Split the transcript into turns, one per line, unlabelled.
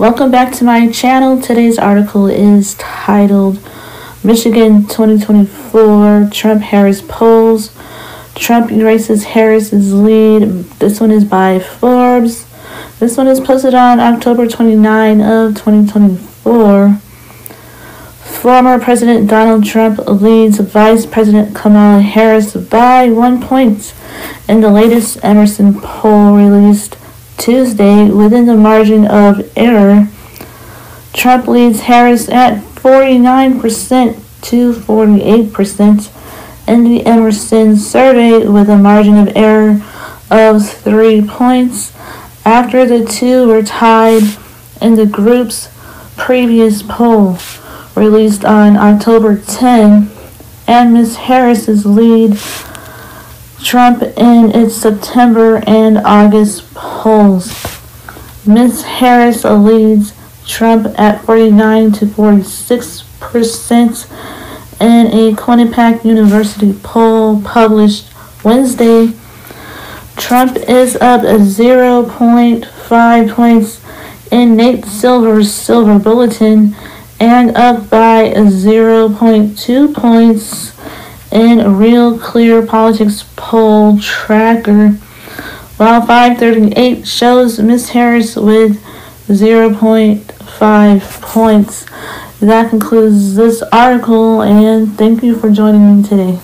Welcome back to my channel. Today's article is titled Michigan 2024 Trump Harris polls. Trump erases Harris's lead. This one is by Forbes. This one is posted on October 29 of 2024. Former President Donald Trump leads Vice President Kamala Harris by one point in the latest Emerson poll released Tuesday within the margin of error. Trump leads Harris at 49% to 48% in the Emerson survey with a margin of error of three points after the two were tied in the group's previous poll released on October 10 and Ms. Harris's lead Trump in its September and August. Ms. Harris leads Trump at 49 to 46 percent in a Quinnipiac University poll published Wednesday. Trump is up 0.5 points in Nate Silver's Silver Bulletin and up by 0.2 points in Real Clear Politics poll tracker, while 538 shows Miss Harris with 0.5 points. That concludes this article, and thank you for joining me today.